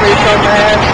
every somewhere.